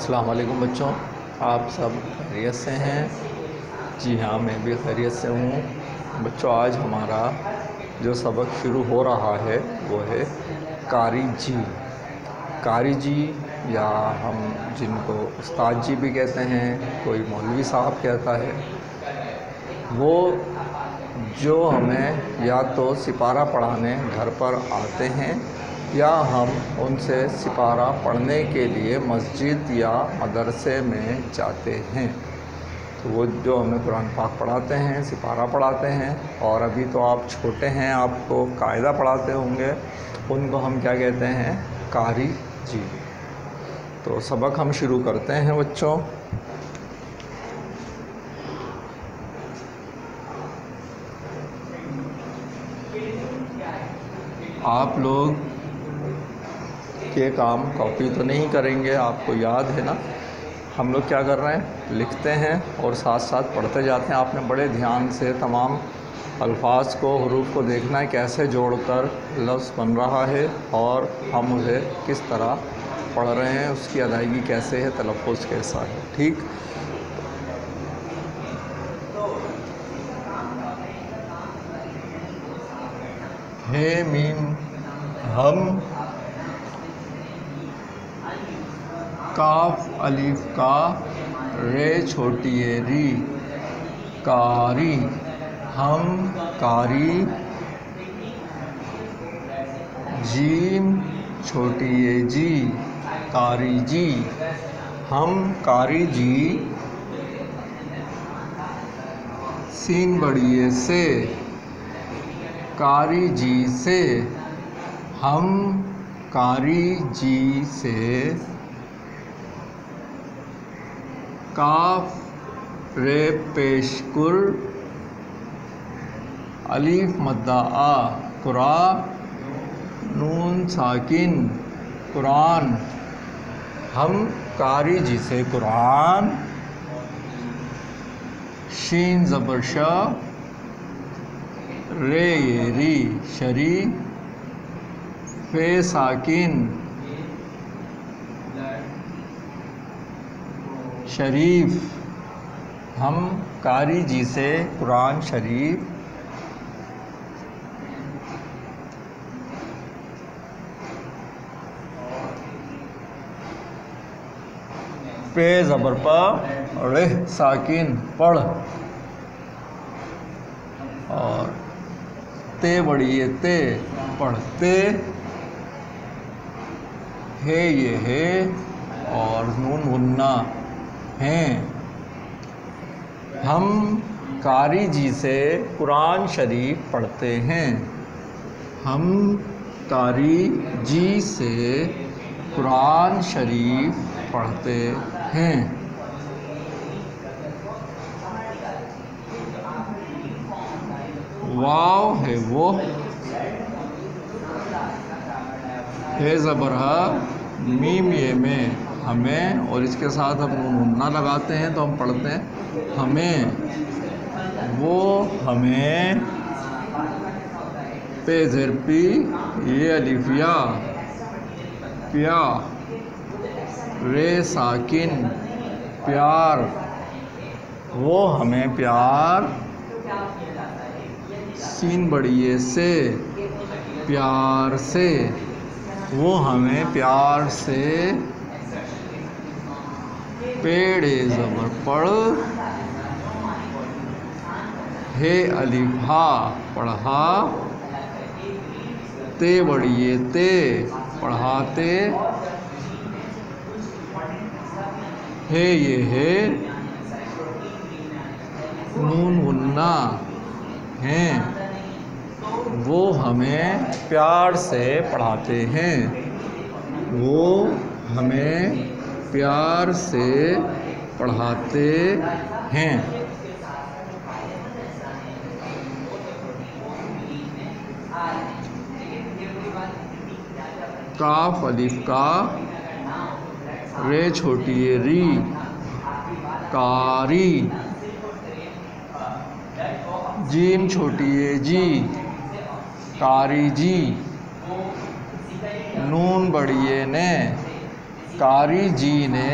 अस्सलाम वालेकुम बच्चों, आप सब खैरियत से हैं? जी हाँ मैं भी खैरियत से हूँ। बच्चों, आज हमारा जो सबक शुरू हो रहा है, वो है कारी जी। कारी जी, या हम जिनको उस्ताद जी भी कहते हैं, कोई मौलवी साहब कहता है, वो जो हमें या तो सिपारा पढ़ाने घर पर आते हैं या हम उनसे सिपारा पढ़ने के लिए मस्जिद या मदरसे में जाते हैं। तो वो जो हमें कुरान पाक पढ़ाते हैं, सिपारा पढ़ाते हैं और अभी तो आप छोटे हैं, आपको कायदा पढ़ाते होंगे, उनको हम क्या कहते हैं? कारी जी। तो सबक हम शुरू करते हैं बच्चों। आप लोग के काम कॉपी तो नहीं करेंगे, आपको याद है ना? हम लोग क्या कर रहे हैं? लिखते हैं और साथ साथ पढ़ते जाते हैं। आपने बड़े ध्यान से तमाम अल्फाज को, हरूफ को देखना है, कैसे जोड़कर लफ्ज़ बन रहा है और हम उसे किस तरह पढ़ रहे हैं, उसकी अदायगी कैसे है तलफ़ कैसा है, ठीक? हे मीम, हम काफ अलीफ का रे छोटी री कारी, हम कारी। जीम छोटी ए जी, कारी जी। हम कारी जी। सीन बड़िए से, कारी जी से। हम कारी जी से। काफ रे पेशकुर, अलीफ मद्दा कुरा, नून साकिन, कुरान। हम कारी जी से कुरान, शीन ज़बरशा रे ये री शरी, फे साकिन। शरीफ। हम कारी जी से कुरान शरीफ। पे ज़बर पर साकिन, पढ़। और ते बड़ी ते, पढ़ते। है ये है, और नून मुन्ना हैं। हम कारी जी से कुरान शरीफ पढ़ते हैं। हम कारी जी से कुरान शरीफ पढ़ते हैं। वाव है वो। है ज़बरहा मीम ये में। हमें और इसके साथ हम मुन्ना लगाते हैं तो हम पढ़ते हैं। हमें, वो हमें पे पी, ये अलिफिया प्या, रे साकिन, प्यार, वो हमें प्यार, सीन बड़िए से, प्यार से, वो हमें प्यार से पेड़े ज़बर पढ़ हे अलिफा पढ़ा। ते बड़िए ते पढ़ाते हे ये है, नून मुन्ना हैं। वो हमें प्यार से पढ़ाते हैं। वो हमें प्यार से पढ़ाते हैं। काफ अलिफ का रे छोटी री। कारी। जीम छोटी जी। कारी जी। नून बड़िए ने। कारी जी ने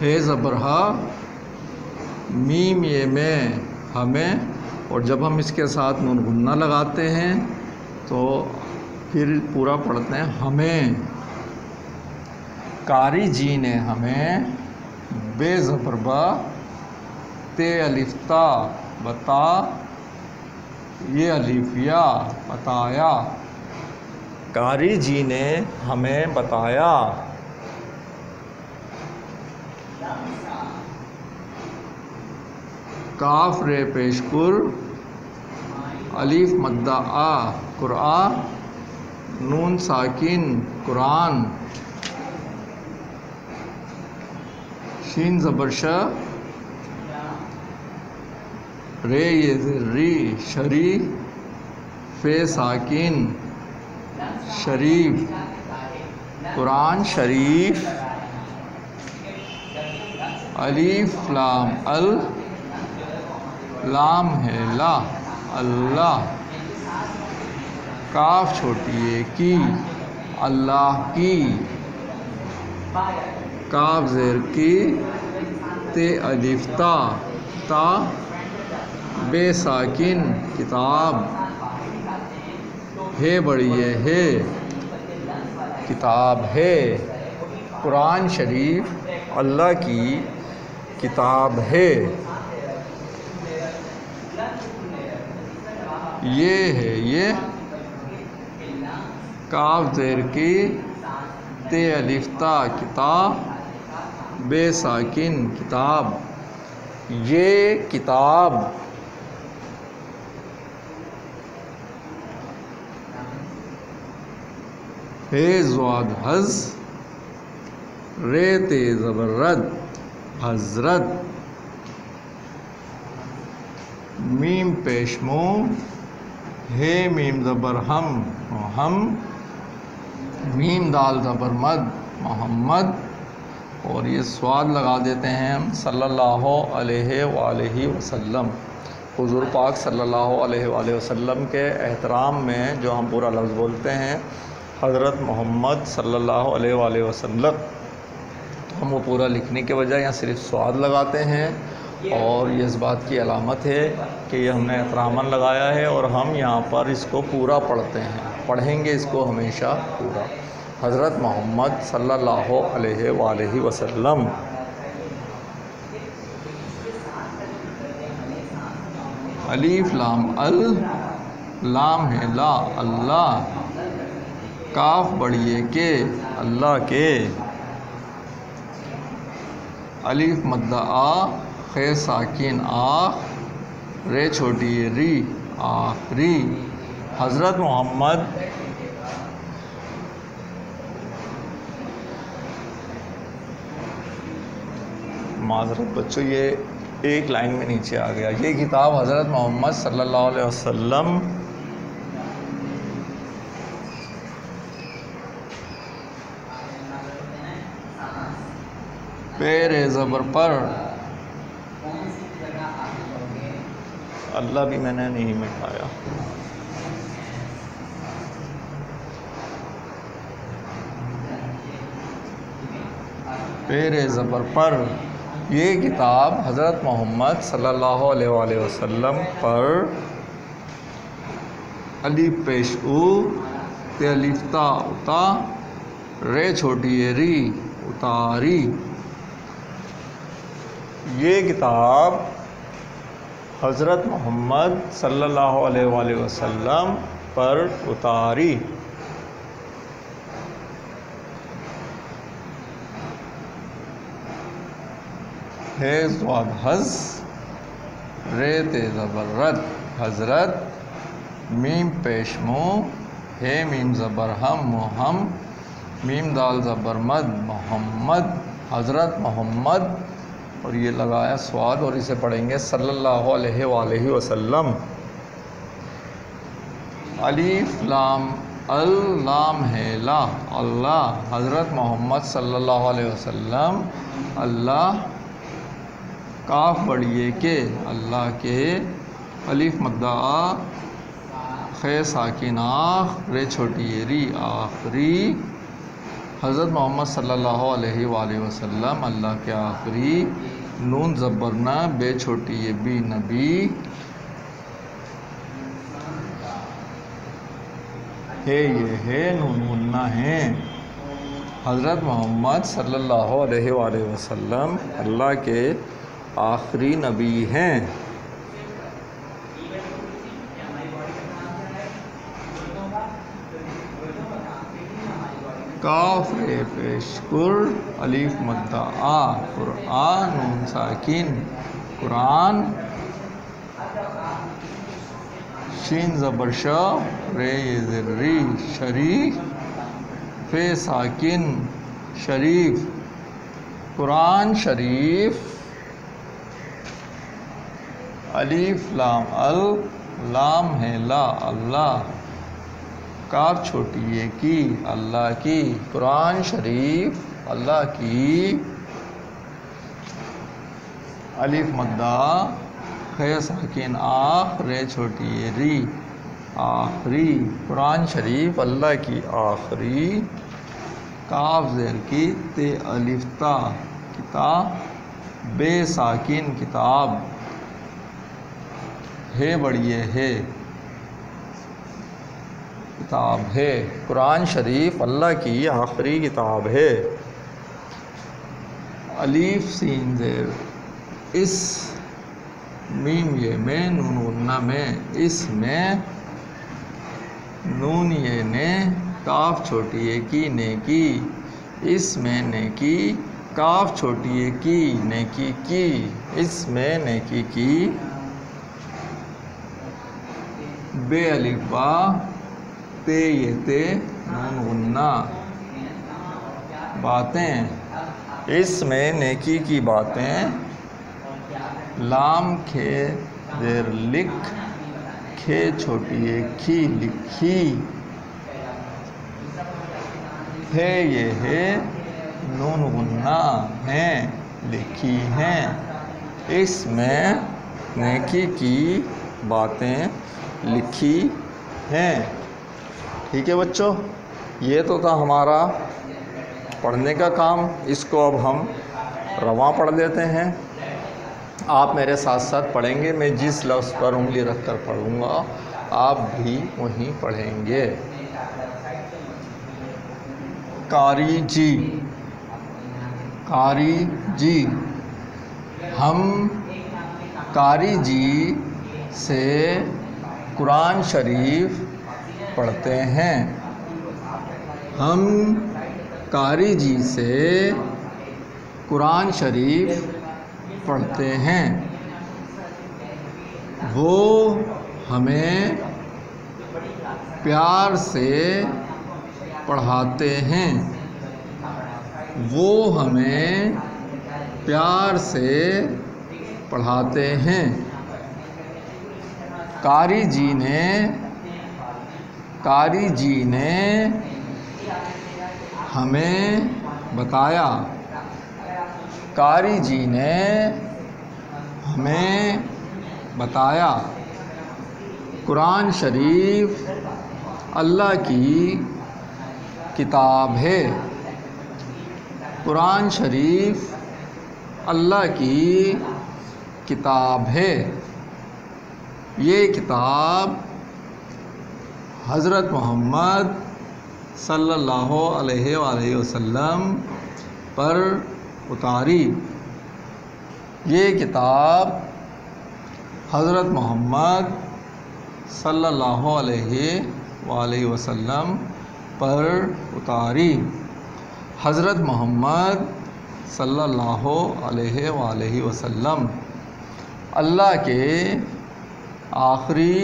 हे ज़बरहा, मीम ये में हमें, और जब हम इसके साथ नून गुन्ना लगाते हैं तो फिर पूरा पढ़ते हैं, हमें। कारी जी ने हमें बेज़बरबा, ते अलिफ्ता बता, ये अलिफिया बताया। कारी जी ने हमें बताया। काफ रे पेशकुर अलीफ मद्दा आ, कुरआ, नून साकिन, कुरान, शीन ज़बरश रे ये री शरी, फे साकिन। शरीफ, कुरान शरीफ, अलीफ लाम, अल लाम है, ला, अल्लाह। काफ छोटी है की, अल्लाह की। काफ जेर की, ते अलिफ्ता ता, बेसाकिन, किताब। है बड़ी है किताब है। कुरान शरीफ अल्लाह की किताब है। ये है, ये। काफ जेर की ते अलिफ्ता किताब, बेसाकिन किताब। ये किताब हे ज़्वाद हज रे ते ज़बरद हज़रत। मीम पेशमो हे मीम ज़बर हम हम। मीम दाल ज़बर मद, मोहम्मद। और ये स्वाद लगा देते हैं हम, सल्लल्लाहु अलैहि वसल्लम। हुजूर पाक सल्लल्लाहु अलैहि वसल्लम के एहतराम में जो हम पूरा लफ्ज़ बोलते हैं हज़रत मोहम्मद सल्लल्लाहु अलैहि वसल्लम। तो हम वो पूरा लिखने के बजाय यहाँ सिर्फ़ स्वाद लगाते हैं और ये इस बात की अलामत है कि ये हमने एहतरामन लगाया है और हम यहाँ पर इसको पूरा पढ़ते हैं। पढ़ेंगे इसको हमेशा पूरा। हज़रत मोहम्मद सल्लल्लाहु अलैहि वसल्लम। अलीफ लाम अल, लाम है ला, अल्लाह। काफ बढ़िए के, अल्लाह के। अलीफ मद्दा आ खे साकिन आ, रे छोटी री, आखरी। हज़रत मोहम्मद। माजरत बच्चों, ये एक लाइन में नीचे आ गया। ये किताब हज़रत मोहम्मद सल्लल्लाहु अलैहि वसल्लम पैर ज़बर पर। अल्लाह भी मैंने नहीं मिटाया। पैर ज़बर पर ये किताब हज़रत मोहम्मद सल्लल्लाहु अलैहि वसल्लम पर अली पेश ते अलिफ्ता उता रे छोटी री उतारी। ये किताब हज़रत मोहम्मद सल्लल्लाहु अलैहि वसल्लम पर उतारी। है हज रे ज़बरत हज़रत, मीम पेशमो है मीम ज़बर हम मोहम मीम दाल ज़बर मद, मोहम्मद, हज़रत मोहम्मद और ये लगाया स्वाद और इसे पढ़ेंगे सल्लल्लाहु अलैहि वसल्लम। अलीफ लाम, अल लाम है ला, अल्लाह, हज़रत मोहम्मद सल्लल्लाहु अलैहि वसल्लम। अल्लाह, काफ बढ़िए के, अल्लाह के, अलीफ मद्दा खे साकिन आख रे छोटी री आखरी। हज़रत मोहम्मद सल्लल्लाहु अलैहि वसल्लम, अल्लाह के आखिरी। नून ज़बरना बे छोटी ये बी नबी। हे ये है, नून मुन्ना है। हज़रत मोहम्मद सल्लल्लाहु अलैहि वसल्लम अल्लाह के आखिरी नबी हैं। काफ रे पेशकुर अलीफ मद्दा आ कुरआन नून साकिन, कुरान, शीन ज़बर रे ज़र्री, शरीफ, फे साकिन, शरीफ, कुरान शरीफ, अलीफ, लाम अल, लाम है ला, अल्लाह। काफ छोटी ये की अल्लाह की कुरान शरीफ, अल्लाह की अलीफ मद्दा खे साकिन आख रे छोटी री, आखरी कुरान शरीफ, अल्लाह की आखरी काफ जेर की ते अलिफ्ता किताब, बे साकिन किताब, है बढ़िए, है किताब है। कुरान शरीफ, अल्लाह की आखिरी किताब है। अलीफ सीन जेर इस मीम ये में, नून में इसमें नून ये ने, काफ छोटी ए की, ने की। इसमें ने की, काफ छोटी ए की, ने की की। इसमें ने की की। बे अलिफा ते ये ते नून बातें। इसमें नेकी की बातें। लाम खे देर लिख, खे छोटी है खी लिखी। है ये है, नून गुन्ना है, लिखी हैं। इसमें नेकी की बातें लिखी हैं। ठीक है बच्चों? ये तो था हमारा पढ़ने का काम। इसको अब हम रवा पढ़ लेते हैं। आप मेरे साथ साथ पढ़ेंगे। मैं जिस लफ्ज़ पर उंगली रख कर पढ़ूँगा, आप भी वहीं पढ़ेंगे। कारी जी कारी जी, हम कारी जी से कुरान शरीफ पढ़ते हैं। हम कारी जी से कुरान शरीफ पढ़ते हैं। वो हमें प्यार से पढ़ाते हैं। वो हमें प्यार से पढ़ाते हैं। कारी जी ने कारी जी ने हमें बताया। कारी जी ने हमें बताया। कुरान शरीफ अल्लाह की किताब है। कुरान शरीफ अल्लाह की किताब है। ये किताब हज़रत मोहम्मद सल्लल्लाहु अलैहि वसल्लम पर उतारी। ये किताब हज़रत मोहम्मद सल्लल्लाहु अलैहि वसल्लम पर उतारी। हज़रत मोहम्मद सल्लल्लाहु अलैहि वसल्लम, अल्लाह के आखिरी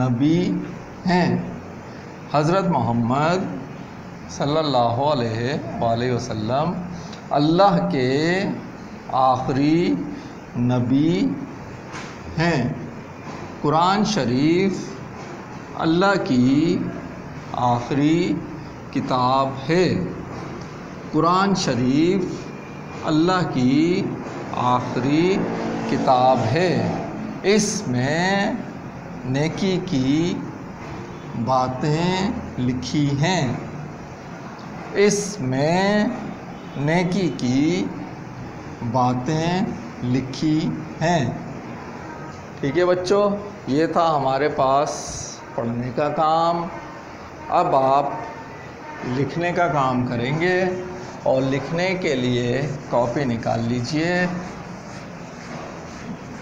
नबी हैं। हज़रत मोहम्मद सल्लल्लाहु अलैहि वसल्लम, अल्लाह के आखिरी नबी हैं। कुरान शरीफ अल्लाह की आखिरी किताब है। कुरान शरीफ अल्लाह की आखिरी किताब है। इसमें नेकी की बातें लिखी हैं। इसमें नेकी की बातें लिखी हैं। ठीक है बच्चों, ये था हमारे पास पढ़ने का काम। अब आप लिखने का काम करेंगे और लिखने के लिए कॉपी निकाल लीजिए।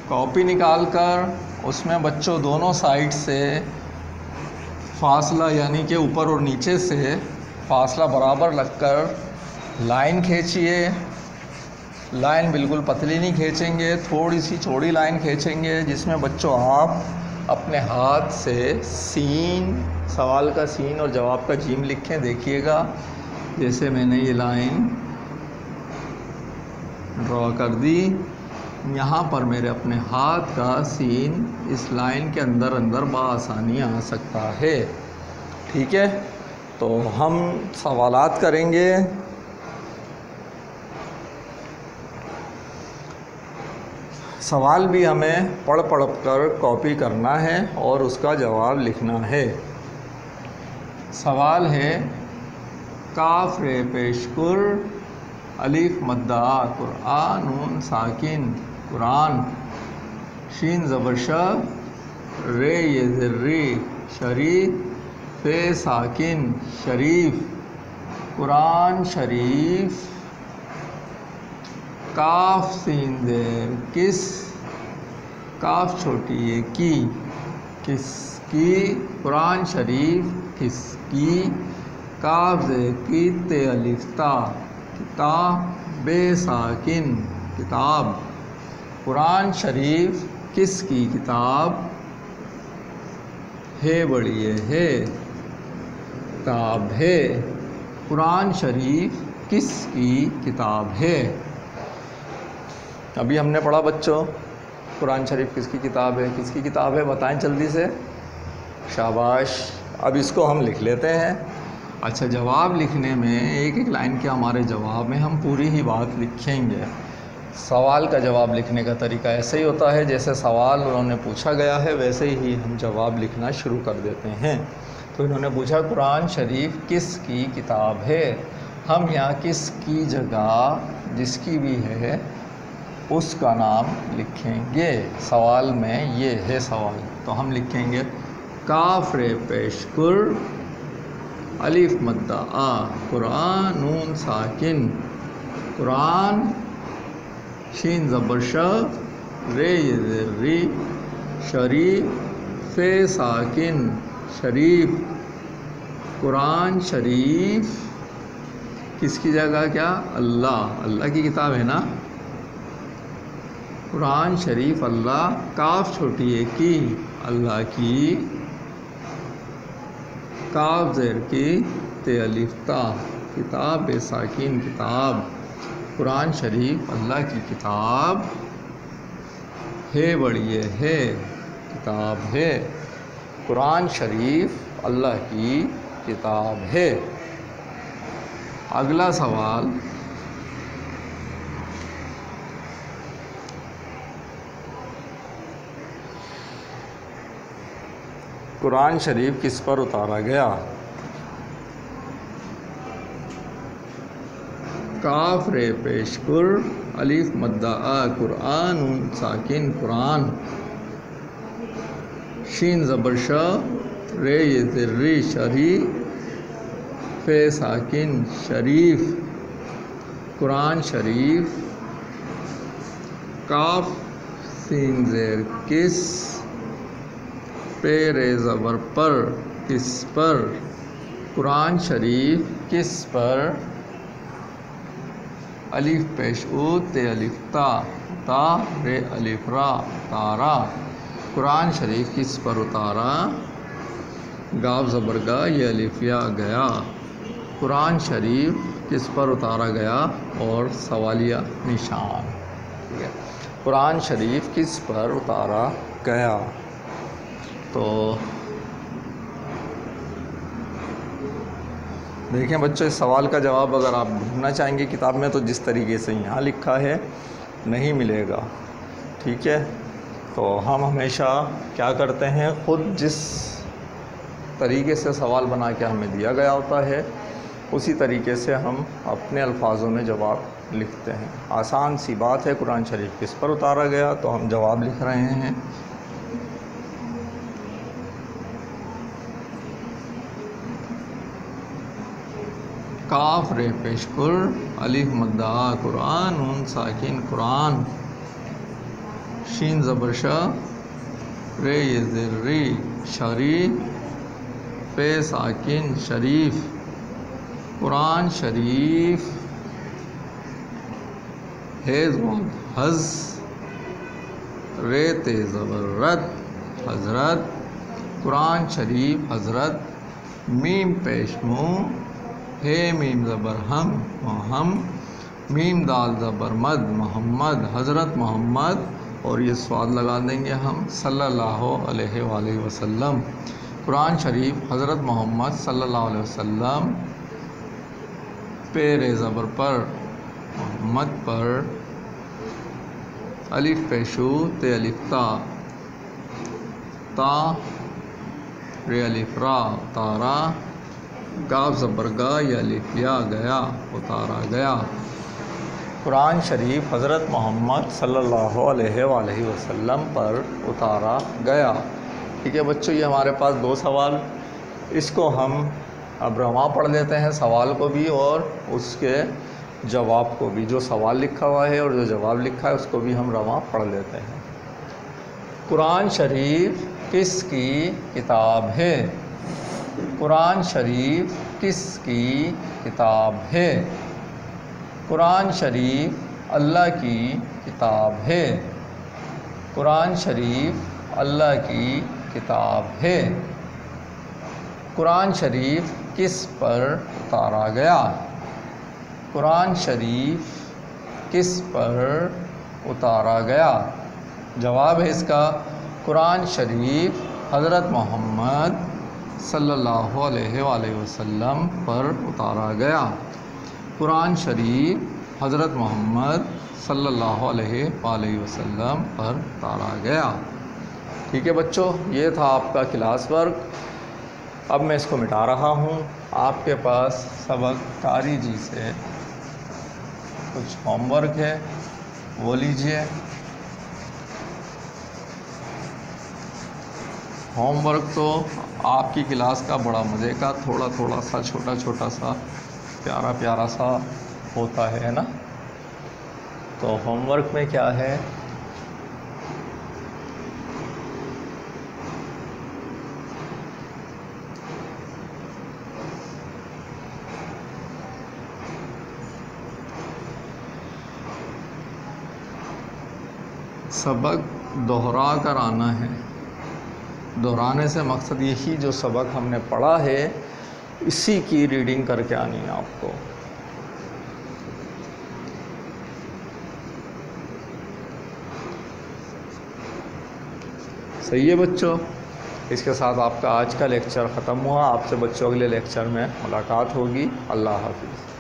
कॉपी निकाल कर उसमें बच्चों दोनों साइड से फासला यानी कि ऊपर और नीचे से फासला बराबर लगकर लाइन खींचिए। लाइन बिल्कुल पतली नहीं खींचेंगे, थोड़ी सी चौड़ी लाइन खींचेंगे, जिसमें बच्चों आप अपने हाथ से सीन, सवाल का सीन और जवाब का जीम लिखें, देखिएगा। जैसे मैंने ये लाइन ड्रॉ कर दी। यहाँ पर मेरे अपने हाथ का सीन इस लाइन के अंदर अंदर बसानी आ सकता है। ठीक है? तो हम सवालात करेंगे। सवाल भी हमें पढ़ पढ़ कर कॉपी करना है और उसका जवाब लिखना है। सवाल है काफ रे पेशकुर अलीफ मद्दा कुरान साकिन। कुरान, शीन ज़बरश रे ये ज़र्री शरीफ फे साकिन, शरीफ, कुरान शरीफ, काफ सीन दे किस, काफ छोटी है की किसकी कुरान शरीफ किसकी काफ दे की ते अलिफ्ता किताब, बे साकिन, किताब। कुरान शरीफ किसकी किताब? है बड़ी है किताब, है कुरान शरीफ किसकी किताब है? अभी हमने पढ़ा बच्चों, कुरान शरीफ किसकी किताब है, किसकी किताब है, बताएँ जल्दी से। शाबाश। अब इसको हम लिख लेते हैं। अच्छा जवाब लिखने में एक एक लाइन के हमारे जवाब में हम पूरी ही बात लिखेंगे। सवाल का जवाब लिखने का तरीका ऐसे ही होता है, जैसे सवाल उन्होंने पूछा गया है, वैसे ही हम जवाब लिखना शुरू कर देते हैं। तो इन्होंने पूछा, कुरान शरीफ किस की किताब है? हम यहाँ किस की जगह, जिसकी भी है, उसका नाम लिखेंगे? सवाल में ये है सवाल। तो हम लिखेंगे, काफ्रे पेशकुर, अलिफ मद्दा आ, कुरान साकिन, कुरान शीन ज़बर शाह रे री शरीफ फे साकिन, शरीफ, कुरान शरीफ। किसकी जगह क्या? अल्लाह। अल्लाह की किताब है ना? कुरान शरीफ, अल्लाह। काफ छोटी है की अल्लाह की। काफ ज़ेर की ते अलिफ्ता किताब बेसाकिन किताब। कुरान शरीफ, अल्लाह की किताब है बड़ी है किताब है। कुरान शरीफ, अल्लाह की किताब है। अगला सवाल, कुरान शरीफ किस पर उतारा गया? काफ रे पेशकुर अलिफ मद्दा कुरान उन साकिन कुरान। शीन ज़बर शाह रे ये ज़र्री शरी, फे साकिन शरीफ। कुरान शरीफ। काफ, सीन ज़ेर किस, पे रे ज़बर पर, किस पर। कुरान शरीफ किस पर? अलिफ पेश ते अलिफ ता ता, रे अलिफ्रा तारा। कुरान शरीफ किस पर उतारा। गाव ज़बरगा ये अलिफिया गया। कुरान शरीफ किस पर उतारा गया? और सवालिया निशान। कुरान शरीफ किस पर उतारा गया? तो देखें बच्चों, इस सवाल का जवाब अगर आप ढूंढना चाहेंगे किताब में तो जिस तरीके से यहाँ लिखा है, नहीं मिलेगा। ठीक है? तो हम हमेशा क्या करते हैं, ख़ुद जिस तरीके से सवाल बना के हमें दिया गया होता है, उसी तरीके से हम अपने अल्फाजों में जवाब लिखते हैं। आसान सी बात है, कुरान शरीफ किस पर उतारा गया तो हम जवाब लिख रहे हैं काफ रे पेशकुर अलिफ मद्दा कुरान उन साकिन, कुरान। शीन ज़बरशा रे, ये शरी पे साकिन, शरीफ। कुरान, शरीफ। हेज हज। रे ज़बरत हज़रत। कुरान, शरीफ, हज़रत। मीम पेशमू हे मीम ज़बर हम हम, मीम दाल ज़बर मद, मोहम्मद, हज़रत मोहम्मद, और ये स्वाद लगा देंगे हम, सल्लल्लाहु अलैहि वसल्लम। कुरान शरीफ, हज़रत मोहम्मद सल्लल्लाहु अलैहि वसल्लम पेर ज़बर पर, मोहम्मद पर, अलिफ पेशु ते अलिफ्ता ता रे अलिफ्रा तारा गाव ज़बरगा या लिख लिया गया, उतारा गया। कुरान शरीफ हज़रत मोहम्मद अलैहि वसल्लम पर उतारा गया। ठीक है बच्चों, ये हमारे पास दो सवाल। इसको हम अब रवा पढ़ लेते हैं सवाल को भी और उसके जवाब को भी। जो सवाल लिखा हुआ है और जो जवाब लिखा है, उसको भी हम रवा पढ़ लेते हैं। कुरान शरीफ किसकी किताब है? कुरान शरीफ किसकी किताब है? कुरान शरीफ अल्लाह की किताब है। कुरान शरीफ अल्लाह की किताब है। कुरान शरीफ किस पर उतारा गया? कुरान शरीफ किस पर उतारा गया? जवाब है इसका, कुरान शरीफ हज़रत मोहम्मद सल्लल्लाहु अलैहि वसल्लम पर उतारा गया। कुरान शरीफ हज़रत मोहम्मद सल्लल्लाहु अलैहि वसल्लम पर उतारा गया। ठीक है बच्चों, ये था आपका क्लास वर्क। अब मैं इसको मिटा रहा हूँ। आपके पास सबक कारी जी से कुछ होमवर्क है। वो लीजिए। होमवर्क तो आपकी क्लास का बड़ा मज़े का थोड़ा थोड़ा सा छोटा छोटा सा प्यारा प्यारा सा होता है ना? तो होमवर्क में क्या है? सबक दोहरा कर आना है। दोहराने से मकसद यही जो सबक हमने पढ़ा है, इसी की रीडिंग करके आनी है आपको। सही है बच्चों? इसके साथ आपका आज का लेक्चर ख़त्म हुआ। आपसे बच्चों अगले लेक्चर में मुलाकात होगी। अल्लाह हाफिज़।